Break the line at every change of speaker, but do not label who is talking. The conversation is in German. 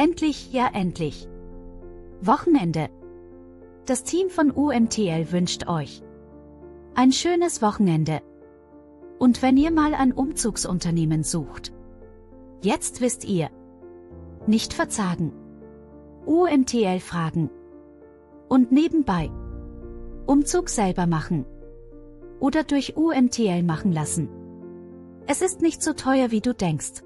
Endlich, ja endlich. Wochenende. Das Team von UMTL wünscht euch ein schönes Wochenende. Und wenn ihr mal ein Umzugsunternehmen sucht, jetzt wisst ihr, nicht verzagen. UMTL fragen. Und nebenbei Umzug selber machen. Oder durch UMTL machen lassen. Es ist nicht so teuer, wie du denkst.